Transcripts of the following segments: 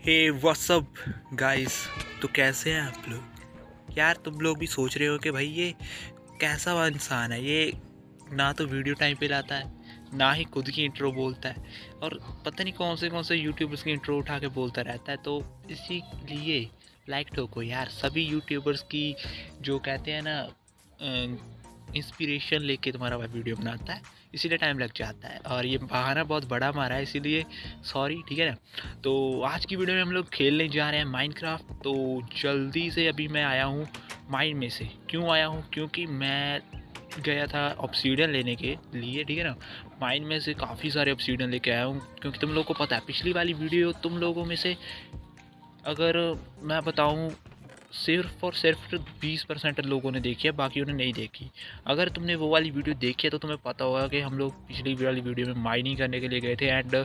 हे WhatsApp guys तो कैसे हैं आप लोग? यार, तुम लोग भी सोच रहे हो कि भाई ये कैसा हुआ इंसान है? ये ना तो वीडियो टाइम पे लाता है, ना ही खुद की इंट्रो बोलता है और पता नहीं कौन से कौन से यूट्यूबर्स की इंट्रो उठा के बोलता रहता है। तो इसी लिए लाइक ठोको यार, सभी यूट्यूबर्स की जो कहते हैं ना इंस्पिरेशन लेके तुम्हारा भाई वीडियो बनाता है, इसीलिए टाइम लग जाता है। और ये बहाना बहुत बड़ा मारा है, इसीलिए सॉरी ठीक है ना? तो आज की वीडियो में हम लोग खेलने जा रहे हैं माइनक्राफ्ट तो जल्दी से अभी मैं आया हूँ माइंड में से। क्यों आया हूँ? क्योंकि मैं गया था ऑप्सीडियन लेने के लिए, ठीक है ना? माइंड में से काफ़ी सारे ऑप्सीडियन लेके आया हूँ, क्योंकि तुम लोगों को पता है, पिछली वाली वीडियो तुम लोगों में से अगर मैं बताऊँ सिर्फ़ और सिर्फ़ बीस परसेंट लोगों ने देखी है, बाकी उन्हें नहीं देखी। अगर तुमने वो वाली वीडियो देखी है तो तुम्हें पता होगा कि हम लोग पिछली वाली वीडियो में माइनिंग करने के लिए गए थे एंड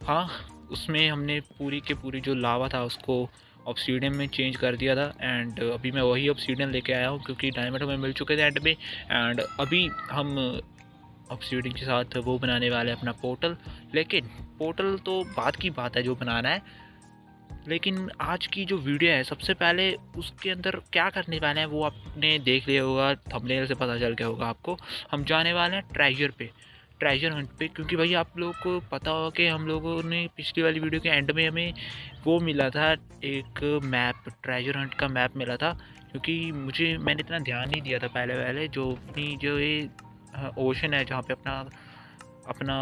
हाँ उसमें हमने पूरी के पूरी जो लावा था, उसको ऑप्सीडियन में चेंज कर दिया था एंड अभी मैं वही ऑप्सीडियन लेके आया हूँ क्योंकि डायमंड हमें मिल चुके थे एंड में एंड अभी हम ऑप्सीडियन के साथ वो बनाने वाले हैं अपना पोर्टल लेकिन पोर्टल तो बात की बात है जो बनाना है। लेकिन आज की जो वीडियो है, सबसे पहले उसके अंदर क्या करने वाले हैं वो आपने देख लिया होगा थंबनेल से पता चल गया होगा आपको। हम जाने वाले हैं ट्रेजर पे ट्रेजर हंट पे, क्योंकि भाई आप लोगों को पता होगा कि हम लोगों ने पिछली वाली वीडियो के एंड में हमें वो मिला था, एक मैप ट्रेजर हंट का मैप मिला था, क्योंकि मुझे, मैंने इतना ध्यान नहीं दिया था पहले पहले जो अपनी जो ये ओशन है जहाँ पे अपना अपना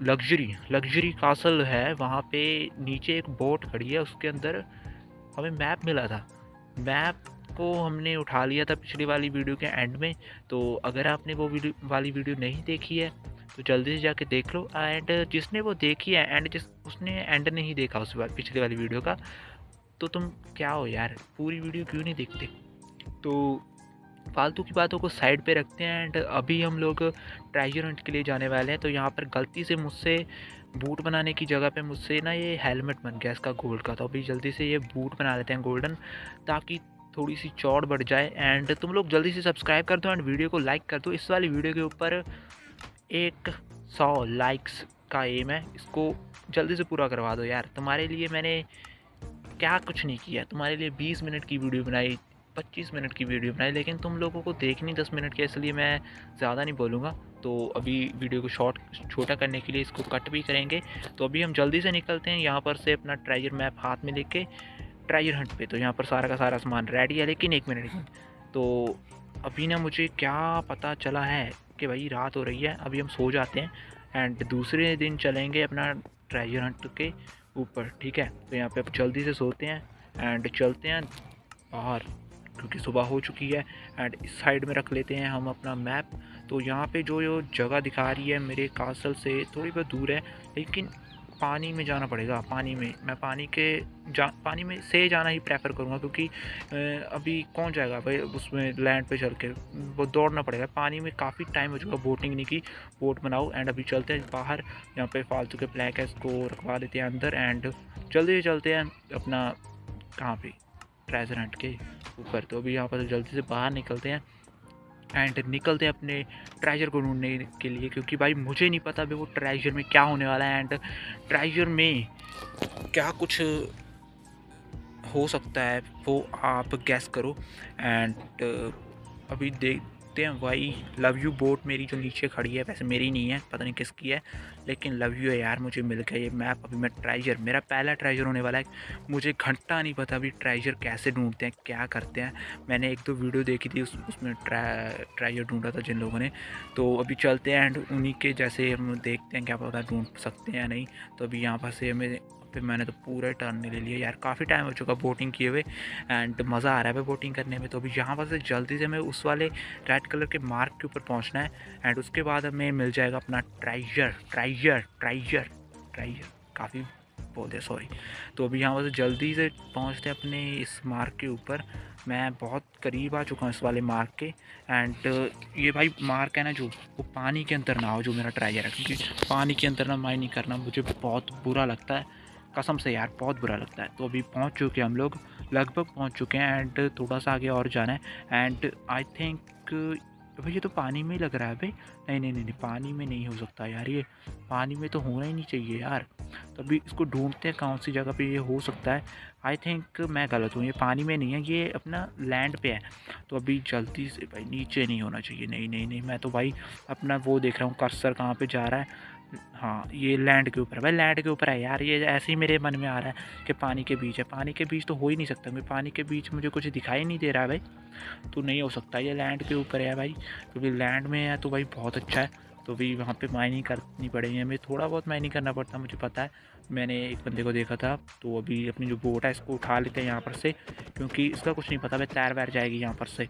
लग्जरी लग्जरी कासल है, वहाँ पे नीचे एक बोट खड़ी है, उसके अंदर हमें मैप मिला था। मैप को हमने उठा लिया था पिछली वाली वीडियो के एंड में तो अगर आपने वो वीडियो, वाली वीडियो नहीं देखी है तो जल्दी से जाके देख लो। एंड जिसने वो देखी है, एंड जिस, उसने एंड नहीं देखा उस बार पिछली वाली वीडियो का तो तुम क्या हो यार, पूरी वीडियो क्यों नहीं देखते? तो फालतू की बातों को साइड पे रखते हैं एंड अभी हम लोग ट्रेजर हंट के लिए जाने वाले हैं तो यहाँ पर गलती से मुझसे बूट बनाने की जगह पे मुझसे ना ये हेलमेट बन गया इसका गोल्ड का तो अभी जल्दी से ये बूट बना लेते हैं गोल्डन ताकि थोड़ी सी चौड़ बढ़ जाए एंड तुम लोग जल्दी से सब्सक्राइब कर दो एंड वीडियो को लाइक कर दो। इस वाली वीडियो के ऊपर एक सौ लाइक्स का एम है, इसको जल्दी से पूरा करवा दो यार। तुम्हारे लिए मैंने क्या कुछ नहीं किया, तुम्हारे लिए बीस मिनट की वीडियो बनाई पच्चीस मिनट की वीडियो बनाई, लेकिन तुम लोगों को देखनी दस मिनट की, इसलिए मैं ज़्यादा नहीं बोलूँगा। तो अभी वीडियो को शॉर्ट, छोटा करने के लिए इसको कट भी करेंगे। तो अभी हम जल्दी से निकलते हैं यहाँ पर से अपना ट्रेजर मैप हाथ में लेके ट्रेजर हंट पे। तो यहाँ पर सारा का सारा सामान रेडी है, लेकिन एक मिनट तो अभी ना मुझे क्या पता चला है कि भाई रात हो रही है, अभी हम सो जाते हैं एंड दूसरे दिन चलेंगे अपना ट्रेजर हंट के ऊपर, ठीक है? तो यहाँ पे अब जल्दी से सोते हैं एंड चलते हैं बाहर। क्योंकि सुबह हो चुकी है एंड इस साइड में रख लेते हैं हम अपना मैप तो यहाँ पे जो जो जगह दिखा रही है मेरे कासल से, थोड़ी बहुत दूर है, लेकिन पानी में जाना पड़ेगा, पानी में। मैं पानी के जा, पानी में से जाना ही प्रेफर करूँगा, क्योंकि अभी कौन जाएगा भाई उसमें लैंड पे चल के? वो दौड़ना पड़ेगा। पानी में काफ़ी टाइम हो चुका बोटिंग नहीं की। बोट बनाओ एंड अभी चलते हैं बाहर। यहाँ पे फालतू के ब्लैक है इसको रखवा देते हैं अंदर एंड जल्दी चलते हैं अपना कहाँ पे? ट्रेजर के। ऊपर। तो अभी यहाँ पर जल्दी से बाहर निकलते हैं एंड निकलते हैं अपने ट्रेजर को ढूँढने के लिए, क्योंकि भाई मुझे नहीं पता भी वो ट्रेजर में क्या होने वाला है एंड ट्रेजर में क्या कुछ हो सकता है, वो आप गैस करो एंड अभी देख सकते हैं, भाई लव यू बोट मेरी जो नीचे खड़ी है, वैसे मेरी नहीं है, पता नहीं किसकी है, लेकिन लव यू है यार, मुझे मिल गया ये मैप अभी मैं ट्राइजर मेरा पहला ट्राइजर होने वाला है, मुझे घंटा नहीं पता अभी ट्राइजर कैसे ढूंढते हैं, क्या करते हैं, मैंने एक दो वीडियो देखी थी, उस, उसमें ट्रा ट्राइजर ढूंढा था जिन लोगों ने तो अभी चलते हैं एंड उन्हीं के जैसे हम देखते हैं, क्या पता ढूंढ सकते हैं या नहीं तो अभी यहाँ पर से हमें पे मैंने तो पूरा टर्न ले लिया यार, काफ़ी टाइम हो चुका बोटिंग किए हुए एंड मज़ा आ रहा है बोटिंग करने में। तो अभी यहाँ पर से जल्दी से हमें उस वाले रेड कलर के मार्क के ऊपर पहुँचना है एंड उसके बाद हमें मिल जाएगा अपना ट्राइजर ट्राइजर ट्राइजर ट्राइजर काफ़ी बोल दिया सॉरी तो अभी यहाँ पर जल्दी से पहुँचते हैं अपने इस मार्क के ऊपर। मैं बहुत करीब आ चुका हूँ इस वाले मार्क के एंड ये भाई मार्क है ना जो, वो पानी के अंदर ना हो जो मेरा ट्राइजर है, क्योंकि पानी के अंदर ना माइनिंग करना मुझे बहुत बुरा लगता है। कसम से यार, बहुत बुरा लगता है। तो अभी पहुँच चुके हैं हम लोग, लगभग पहुँच चुके हैं एंड थोड़ा सा आगे और जाना है। एंड आई थिंक भाई ये तो पानी में ही लग रहा है भाई। नहीं नहीं नहीं नहीं नहीं पानी में नहीं हो सकता यार ये। पानी में तो होना ही नहीं चाहिए यार। तो अभी इसको ढूंढते हैं कौन सी जगह पे ये हो सकता है। आई थिंक मैं गलत हूँ, ये पानी में नहीं है, ये अपना लैंड पे है। तो अभी जल्दी से भाई नीचे नहीं होना चाहिए। नहीं नहीं नहीं, मैं तो भाई अपना वो देख रहा हूँ कर्सर कहाँ पर जा रहा है। हाँ ये लैंड के ऊपर है भाई लैंड के ऊपर है यार, ये ऐसे ही मेरे मन में आ रहा है कि पानी के बीच है। पानी के बीच तो हो ही नहीं सकता, मैं पानी के बीच मुझे कुछ दिखाई नहीं दे रहा है भाई। तो नहीं हो सकता, ये लैंड के ऊपर है भाई, क्योंकि तो लैंड में है तो भाई बहुत अच्छा है। तो भाई वहाँ पे माइनिंग करनी पड़ेगी हमें, थोड़ा बहुत माइनिंग करना पड़ता, मुझे पता है। मैंने एक बंदे को देखा था तो अभी अपनी जो बोट है, इसको उठा लेते हैं यहाँ पर से, क्योंकि इसका कुछ नहीं पता भाई तैर वैर जाएगी यहाँ पर से।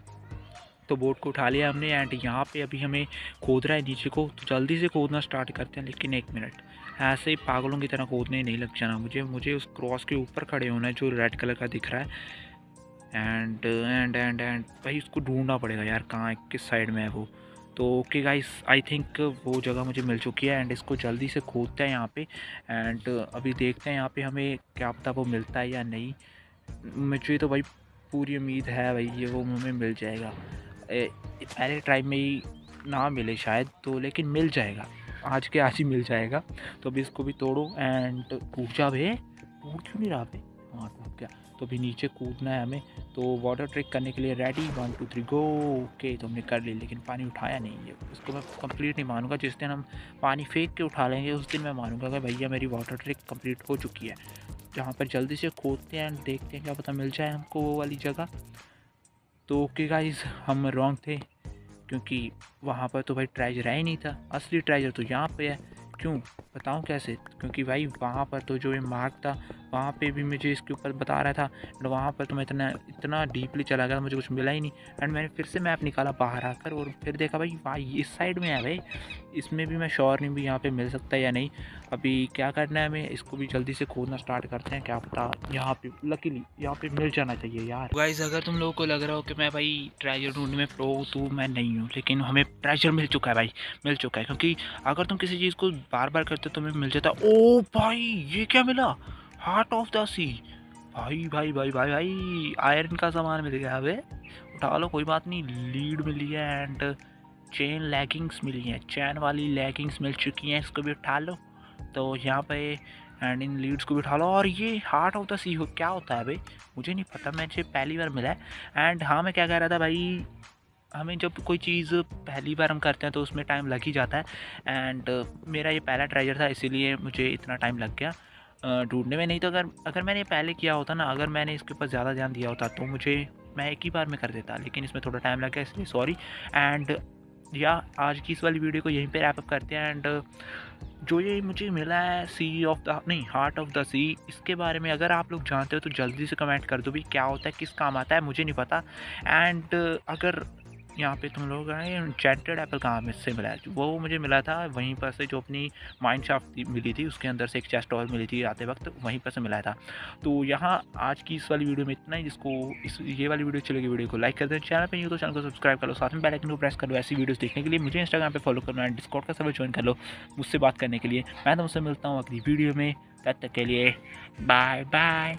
तो बोट को उठा लिया हमने एंड यहाँ पे अभी हमें खोद रहा है नीचे को। तो जल्दी से खोदना स्टार्ट करते हैं, लेकिन एक मिनट ऐसे ही पागलों की तरह खोदने नहीं लग जाना मुझे। मुझे उस क्रॉस के ऊपर खड़े होना है जो रेड कलर का दिख रहा है। एंड एंड एंड एंड भाई उसको ढूंढना पड़ेगा यार कहाँ, किस साइड में है वो। तो ओके गाइस आई थिंक वो जगह मुझे मिल चुकी है एंड इसको जल्दी से खोदते हैं यहाँ पे। एंड अभी देखते हैं यहाँ पे हमें क्या पता वो मिलता है या नहीं। मुझे तो भाई पूरी उम्मीद है भाई ये वो हमें मिल जाएगा। पहले ट्राई में ही ना मिले शायद तो लेकिन मिल जाएगा। आज के आज ही मिल जाएगा। तो अभी इसको भी तोड़ो एंड कूद भे कूद क्यों नहीं रहा भे हाँ टूट गया तो अभी नीचे कूदना है हमें। तो वाटर ट्रिक करने के लिए ready one two three go okay तो हमने कर ली, लेकिन पानी उठाया नहीं है। उसको मैं कंप्लीट नहीं मानूँगा। जिस दिन हम पानी फेंक के उठा लेंगे, उस दिन मैं मानूँगा कि भैया मेरी वाटर ट्रिक कंप्लीट हो चुकी है। जहाँ पर जल्दी से खोदते हैं देखते हैं क्या पता मिल जाए हमको वो वाली जगह। तो ओके गाइस हम रॉन्ग थे, क्योंकि वहाँ पर तो भाई ट्रेजर है नहीं था। असली ट्रेजर तो यहाँ पे है। क्यों? बताऊँ कैसे? क्योंकि भाई वहाँ पर तो जो ये मार्क था, वहाँ पे भी मुझे इसके ऊपर बता रहा था एंड वहाँ पर तो मैं इतना इतना डीपली चला गया, मुझे कुछ मिला ही नहीं। एंड मैंने फिर से मैप निकाला बाहर आकर, और फिर देखा भाई, वहाँ इस साइड में है भाई। इसमें भी मैं श्योर नहीं भी यहाँ पे मिल सकता है या नहीं। अभी क्या करना है हमें? इसको भी जल्दी से खोदना स्टार्ट करते हैं, क्या पता यहाँ पे लकीली यहाँ पे मिल जाना चाहिए यार। गाइज़ अगर तुम लोगों को लग रहा हो कि मैं भाई ट्रेजर ढूँढने में प्रो तो मैं नहीं हूँ, लेकिन हमें ट्रेजर मिल चुका है भाई, मिल चुका है। क्योंकि अगर तुम किसी चीज़ को बार बार करते तो तुम्हें मिल जाता ओ भाई, ये क्या मिला? हार्ट ऑफ़ द सी भाई भाई भाई भाई भाई आयरन का सामान मिल गया अबे उठा लो, कोई बात नहीं लीड मिली है एंड चेन लैगिंग्स मिली हैं। चैन वाली लैगिंग्स मिल चुकी हैं, इसको भी उठा लो। तो यहाँ पे एंड इन लीड्स को भी उठा लो। और ये हार्ट ऑफ़ द सी हो, क्या होता है भाई? मुझे नहीं पता, मुझे पहली बार मिला है। एंड हाँ मैं क्या कह रहा था भाई? हमें जब कोई चीज़ पहली बार हम करते हैं तो उसमें टाइम लग ही जाता है। एंड मेरा ये पहला ट्रेजर था, इसीलिए मुझे इतना टाइम लग गया। ढूँढने में नहीं तो अगर अगर मैंने ये पहले किया होता ना, अगर मैंने इसके ऊपर ज़्यादा ध्यान दिया होता तो मुझे मैं एक ही बार में कर देता। लेकिन इसमें थोड़ा टाइम लग गया, इसलिए सॉरी एंड या आज की इस वाली वीडियो को यहीं पर रैपअप करते हैं एंड जो ये मुझे मिला है सी ऑफ़ द नहीं हार्ट ऑफ़ द सी इसके बारे में अगर आप लोग जानते हो तो जल्दी से कमेंट कर दो भी, क्या होता है, किस काम आता है, मुझे नहीं पता. एंड अगर यहाँ पे तुम लोग आए चैटेड एप्पल कहाँ में से मिला? है वो मुझे मिला था, वहीं पर से जो अपनी माइंड शाफ्ट मिली थी, उसके अंदर से एक चेस्ट और मिली थी आते वक्त, वहीं पर से मिला था। तो यहाँ आज की इस वाली वीडियो में इतना ही, जिसको इस, ये वाली वीडियो चलेगी वीडियो को लाइक कर दें चैनल पर तो चैनल को सब्सक्राइब कर लो, साथ में बेल आइकन को प्रेस कर लो, ऐसी वीडियोस देखने के लिए मुझे इंस्टाग्राम पर फॉलो करना है डिस्कॉट का सर्वर ज्वाइन कर लो, मुझसे बात करने के लिए। मैं तुमसे मिलता हूँ अगली वीडियो में, तब तक के लिए बाय बाय